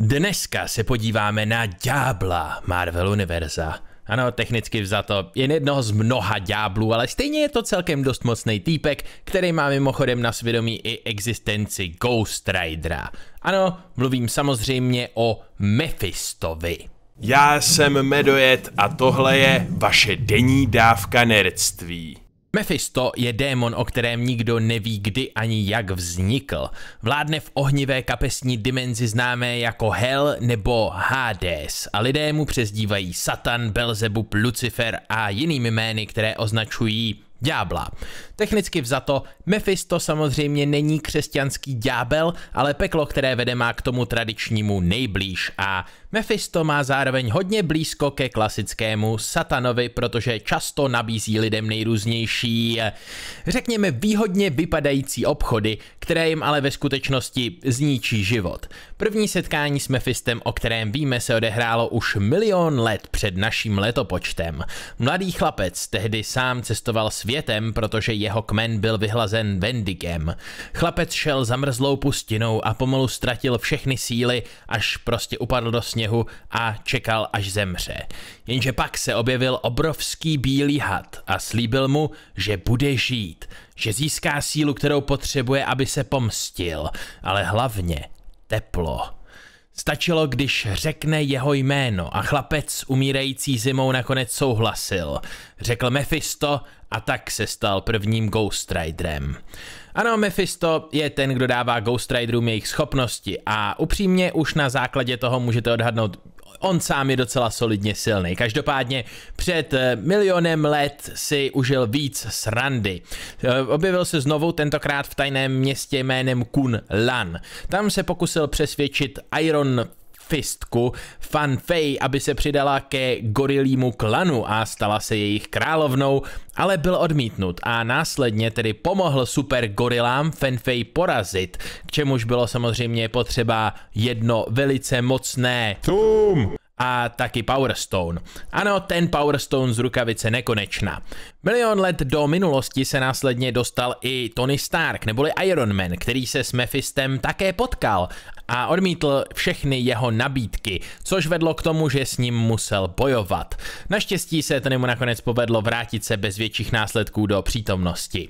Dneska se podíváme na ďábla Marvel Univerza. Ano, technicky vzato, jen jednoho z mnoha ďáblů, ale stejně je to celkem dost mocný týpek, který má mimochodem na svědomí i existenci Ghost Ridera. Ano, mluvím samozřejmě o Mephistovi. Já jsem Medojet a tohle je vaše denní dávka nerdství. Mephisto je démon, o kterém nikdo neví kdy ani jak vznikl. Vládne v ohnivé kapesní dimenzi známé jako Hell nebo Hades a lidé mu přezdívají Satan, Belzebub, Lucifer a jinými jmény, které označují ďábla. Technicky vzato, Mephisto samozřejmě není křesťanský ďábel, ale peklo, které vede má k tomu tradičnímu nejblíž a Mephisto má zároveň hodně blízko ke klasickému satanovi, protože často nabízí lidem nejrůznější, řekněme výhodně vypadající obchody, které jim ale ve skutečnosti zničí život. První setkání s Mephistem, o kterém víme, se odehrálo už milion let před naším letopočtem. Mladý chlapec tehdy sám cestoval světem, protože jeho kmen byl vyhlazen Vendigem. Chlapec šel zamrzlou pustinou a pomalu ztratil všechny síly, až prostě upadl do sněhu a čekal, až zemře. Jenže pak se objevil obrovský bílý had a slíbil mu, že bude žít, že získá sílu, kterou potřebuje, aby se pomstil, ale hlavně teplo. Stačilo, když řekne jeho jméno a chlapec umírající zimou nakonec souhlasil. Řekl Mephisto a tak se stal prvním Ghost Riderem. Ano, Mephisto je ten, kdo dává Ghost Riderům jejich schopnosti a upřímně už na základě toho můžete odhadnout, on sám je docela solidně silný. Každopádně před eh, milionem let si užil víc srandy. Eh, objevil se znovu tentokrát v tajném městě jménem Kun Lan. Tam se pokusil přesvědčit Iron fistku Fan Fei, aby se přidala ke gorilímu klanu a stala se jejich královnou, ale byl odmítnut a následně tedy pomohl super gorilám Fan Fei porazit, k čemuž bylo samozřejmě potřeba jedno velice mocné Tum! a taky Power Stone. Ano, ten Power Stone z rukavice nekonečná. Milion let do minulosti se následně dostal i Tony Stark neboli Iron Man, který se s Mephistem také potkal a odmítl všechny jeho nabídky, což vedlo k tomu, že s ním musel bojovat. Naštěstí se mu nakonec povedlo vrátit se bez větších následků do přítomnosti.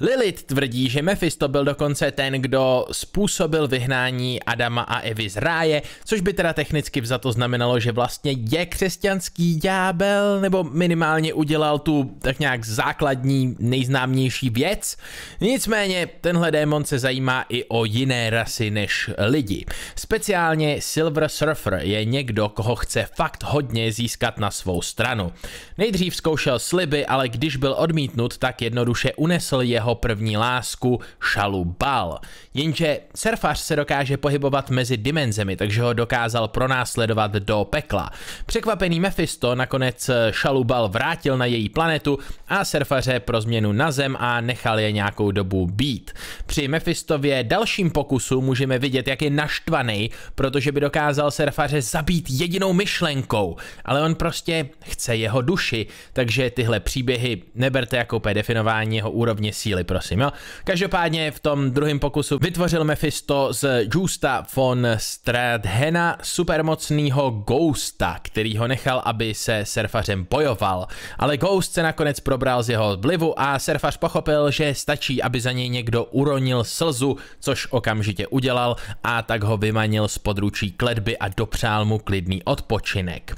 Lilith tvrdí, že Mephisto byl dokonce ten, kdo způsobil vyhnání Adama a Evy z ráje, což by teda technicky vzato znamenalo, že vlastně je křesťanský ďábel, nebo minimálně udělal tu tak nějak základní, nejznámější věc. Nicméně tenhle démon se zajímá i o jiné rasy než lidi. Speciálně Silver Surfer je někdo, koho chce fakt hodně získat na svou stranu. Nejdřív zkoušel sliby, ale když byl odmítnut, tak jednoduše unesl jeho první lásku Šalubal. Jenže surfař se dokáže pohybovat mezi dimenzemi, takže ho dokázal pronásledovat do pekla. Překvapený Mephisto nakonec Šalubal vrátil na její planetu a surfaře pro změnu na zem a nechal je nějakou dobu být. Při Mephistově dalším pokusu můžeme vidět, jak je naštvaný, protože by dokázal surfaře zabít jedinou myšlenkou, ale on prostě chce jeho duši, takže tyhle příběhy neberte jako definování jeho úrovně síly prosím, jo. Každopádně v tom druhém pokusu vytvořil Mephisto z Justa von Stradhena supermocného Ghosta, který ho nechal, aby se surfařem bojoval. Ale Ghost se nakonec probral z jeho vlivu a surfař pochopil, že stačí, aby za něj někdo uronil slzu, což okamžitě udělal a tak ho vymanil z područí kledby a dopřál mu klidný odpočinek.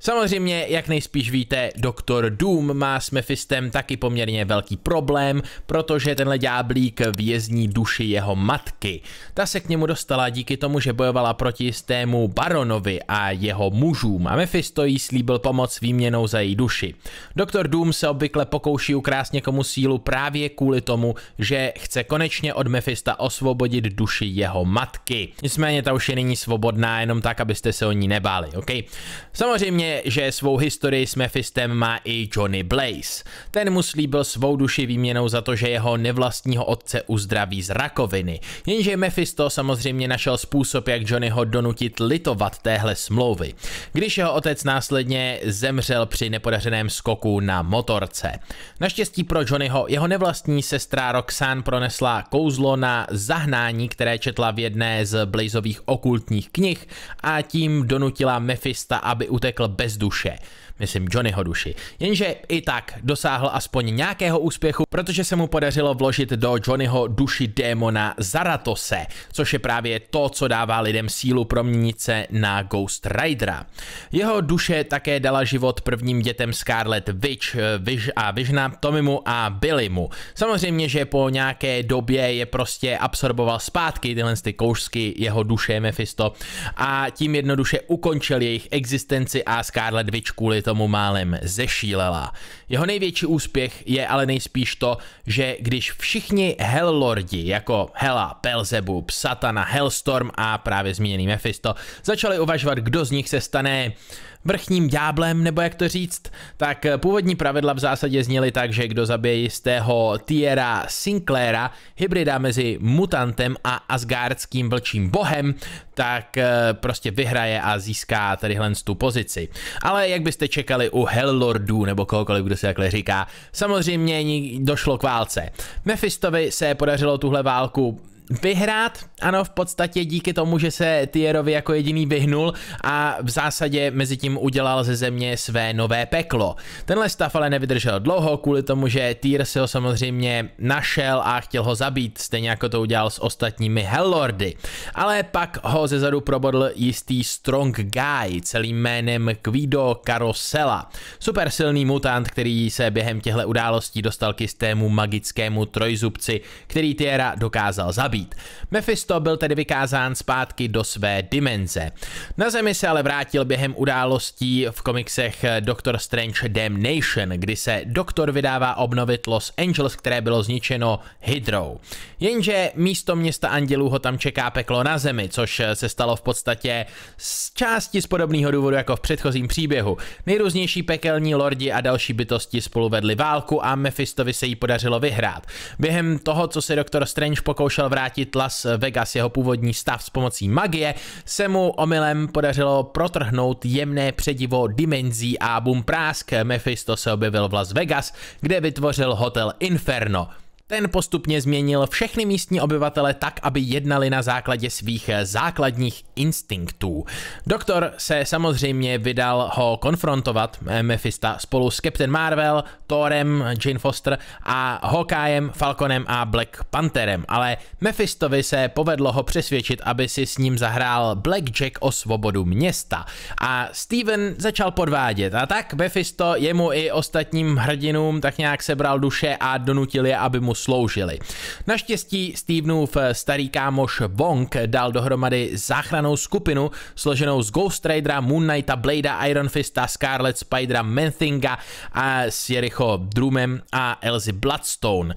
Samozřejmě, jak nejspíš víte, Doktor Doom má s Mephistem taky poměrně velký problém, protože tenhle ďáblík vězní duši jeho matky. Ta se k němu dostala díky tomu, že bojovala proti jistému baronovi a jeho mužům a Mephisto jí slíbil pomoc výměnou za její duši. Doktor Doom se obvykle pokouší ukrást někomu sílu právě kvůli tomu, že chce konečně od Mephista osvobodit duši jeho matky. Nicméně ta už je nyní svobodná jenom tak, abyste se o ní nebáli, ok? Samozřejmě je, že svou historii s Mephistem má i Johnny Blaze. Ten mu slíbil svou duši výměnou za to, že jeho nevlastního otce uzdraví z rakoviny. Jenže Mephisto samozřejmě našel způsob, jak Johnnyho donutit litovat téhle smlouvy. Když jeho otec následně zemřel při nepodařeném skoku na motorce. Naštěstí pro Johnnyho jeho nevlastní sestra Roxanne pronesla kouzlo na zahnání, které četla v jedné z Blazeových okultních knih a tím donutila Mephista, aby utekl bez duše myslím Johnnyho duši. Jenže i tak dosáhl aspoň nějakého úspěchu, protože se mu podařilo vložit do Johnnyho duši démona Zaratose, což je právě to, co dává lidem sílu proměnit se na Ghost Ridera. Jeho duše také dala život prvním dětem Scarlet Witch, Viž a Vižna, Tomimu a Billymu. Samozřejmě, že po nějaké době je prostě absorboval zpátky tyhle ty koušsky jeho duše Mephisto a tím jednoduše ukončil jejich existenci a Scarlet Witch kvůli tomu málem zešílela. Jeho největší úspěch je ale nejspíš to, že když všichni Hellordi jako Hela, Belzebub, Satana, Hellstorm a právě zmíněný Mephisto začali uvažovat, kdo z nich se stane vrchním ďáblem, nebo jak to říct, tak původní pravidla v zásadě zněly tak, že kdo zabije jistého Tiera Sinclaira, hybrida mezi mutantem a asgardským vlčím bohem, tak eh, prostě vyhraje a získá tadyhle tu pozici. Ale jak byste čekali u Hellordů nebo kohokoliv, kdo se takhle říká, samozřejmě došlo k válce. Mephistovi se podařilo tuhle válku vyhrát, ano, v podstatě díky tomu, že se Tierovi jako jediný vyhnul a v zásadě mezi tím udělal ze země své nové peklo. Tenhle stav ale nevydržel dlouho kvůli tomu, že Tyr si ho samozřejmě našel a chtěl ho zabít, stejně jako to udělal s ostatními Hellordy. Ale pak ho ze zadu probodl jistý Strong Guy, celým jménem Guido Carosella. Super silný mutant, který se během těchto událostí dostal k jistému magickému trojzubci, který Tiera dokázal zabít zabít. Mephisto byl tedy vykázán zpátky do své dimenze. Na Zemi se ale vrátil během událostí v komiksech Doctor Strange Damnation, kdy se doktor vydává obnovit Los Angeles, které bylo zničeno Hydrou. Jenže místo města andělů ho tam čeká peklo na Zemi, což se stalo v podstatě z části z podobného důvodu jako v předchozím příběhu. Nejrůznější pekelní lordi a další bytosti spolu vedli válku a Mephistovi se jí podařilo vyhrát. Během toho, co se Doktor Strange pokoušel vrátit vrátit Las Vegas jeho původní stav s pomocí magie, se mu omylem podařilo protrhnout jemné předivo dimenzí a bum prásk Mephisto se objevil v Las Vegas, kde vytvořil hotel Inferno. Ten postupně změnil všechny místní obyvatele tak, aby jednali na základě svých základních instinktů. Doktor se samozřejmě vydal ho konfrontovat, eh, Mephista, spolu s Captain Marvel, Thorem, Jane Foster a Hawkeyem, Falconem a Black Pantherem, ale Mephistovi se povedlo ho přesvědčit, aby si s ním zahrál Blackjack o svobodu města. A Steven začal podvádět a tak Mephisto jemu i ostatním hrdinům tak nějak sebral duše a donutil je, aby mu sloužili. Naštěstí Stevenův starý kámoš Wong dal dohromady záchranou skupinu složenou z Ghost Ridera, Moon Knighta, Bladea, Iron Fista, Scarlet Spidera, Menthinga a s Jericho Drumem a Elzy Bloodstone.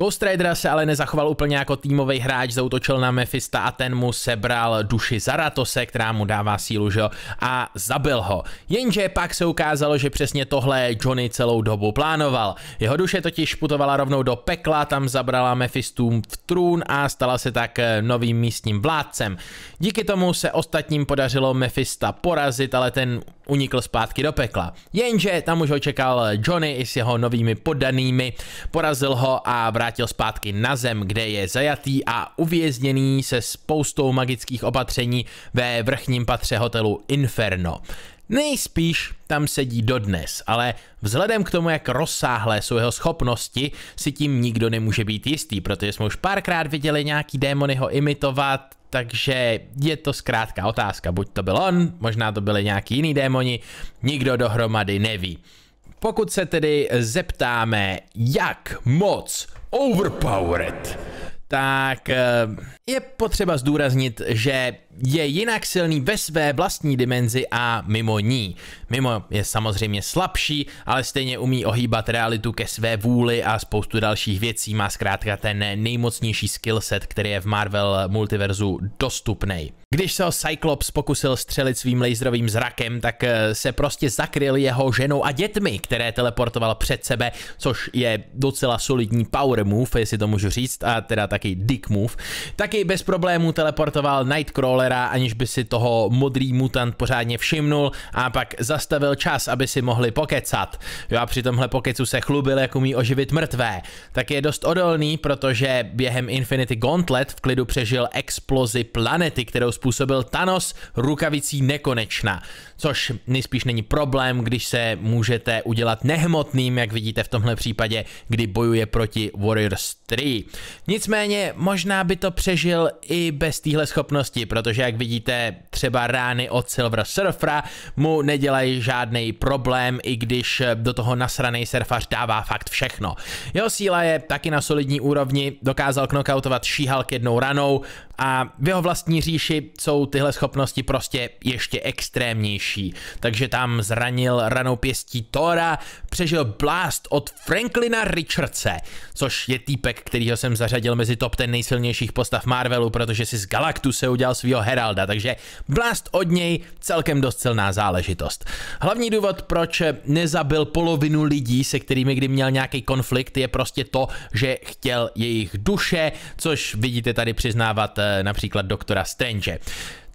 Ghost Rider se ale nezachoval úplně jako týmový hráč, zautočil na Mephista a ten mu sebral duši Zaratose, která mu dává sílu, že a zabil ho. Jenže pak se ukázalo, že přesně tohle Johnny celou dobu plánoval. Jeho duše totiž putovala rovnou do pekla, tam zabrala Mephistům v trůn a stala se tak novým místním vládcem. Díky tomu se ostatním podařilo Mephista porazit, ale ten unikl zpátky do pekla. Jenže tam už ho čekal Johnny i s jeho novými poddanými, porazil ho a vrátil zpátky na zem, kde je zajatý a uvězněný se spoustou magických opatření ve vrchním patře hotelu Inferno. Nejspíš tam sedí dodnes, ale vzhledem k tomu, jak rozsáhlé jsou jeho schopnosti, si tím nikdo nemůže být jistý, protože jsme už párkrát viděli nějaký démony ho imitovat, takže je to zkrátka otázka, buď to byl on, možná to byly nějaký jiný démoni, nikdo dohromady neví. Pokud se tedy zeptáme, jak moc overpowered, tak eh, je potřeba zdůraznit, že je jinak silný ve své vlastní dimenzi a mimo ní. Mimo je samozřejmě slabší, ale stejně umí ohýbat realitu ke své vůli a spoustu dalších věcí. Má zkrátka ten nejmocnější skillset, který je v Marvel multiverzu dostupný. Když se ho Cyclops pokusil střelit svým laserovým zrakem, tak eh, se prostě zakryl jeho ženou a dětmi, které teleportoval před sebe, což je docela solidní power move, jestli to můžu říct, a teda taky dick move. Taky bez problémů teleportoval Nightcrawlera, aniž by si toho modrý mutant pořádně všimnul a pak zastavil čas, aby si mohli pokecat. Jo a při tomhle pokecu se chlubil, jak umí oživit mrtvé. Tak je dost odolný, protože během Infinity Gauntlet v klidu přežil explozi planety, kterou způsobil Thanos rukavicí nekonečna, což nejspíš není problém, když se můžete udělat nehmotným, jak vidíte v tomhle případě, kdy bojuje proti Warriors 3. Nicméně možná by to přežil i bez téhle schopnosti, protože jak vidíte třeba rány od Silver Surfera mu nedělají žádný problém, i když do toho nasranej surfař dává fakt všechno. Jeho síla je taky na solidní úrovni, dokázal knockoutovat She-Hulk jednou ranou a v jeho vlastní říši jsou tyhle schopnosti prostě ještě extrémnější. Takže tam zranil ranou pěstí Tora, přežil blast od Franklina Richardse, což je týpek, kterýho jsem zařadil mezi top ten nejsilnějších postav Marvelu, protože si z Galactuse udělal svého Heralda, takže blast od něj celkem dost silná záležitost. Hlavní důvod, proč nezabil polovinu lidí, se kterými kdy měl nějaký konflikt, je prostě to, že chtěl jejich duše, což vidíte tady přiznávat eh, například doktora Strange.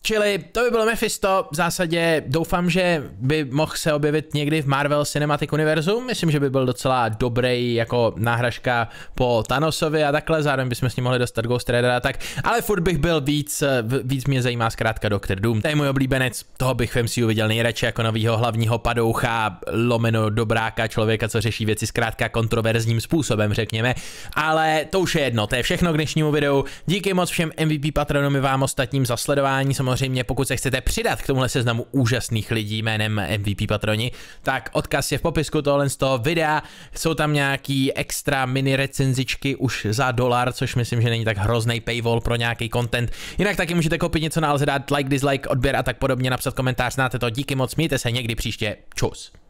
Čili to by bylo Mephisto, v zásadě doufám, že by mohl se objevit někdy v Marvel Cinematic Univerzum, myslím, že by byl docela dobrý jako náhražka po Thanosovi a takhle, zároveň bychom s ním mohli dostat Ghost Rider a tak, ale furt bych byl víc, víc mě zajímá zkrátka Doctor Doom, to je můj oblíbenec, toho bych v MCU viděl nejradši jako novýho hlavního padoucha, lomeno dobráka, člověka, co řeší věci zkrátka kontroverzním způsobem, řekněme, ale to už je jedno, to je všechno k dnešnímu videu, díky moc všem MVP patronům i vám ostatním za sledování, samozřejmě samozřejmě pokud se chcete přidat k tomuhle seznamu úžasných lidí jménem MVP patroni, tak odkaz je v popisku tohle z toho videa, jsou tam nějaký extra mini recenzičky už za dolar, což myslím, že není tak hrozný paywall pro nějaký content. Jinak taky můžete koupit něco nálze, dát like, dislike, odběr a tak podobně, napsat komentář, znáte to, díky moc, mějte se někdy příště, čus.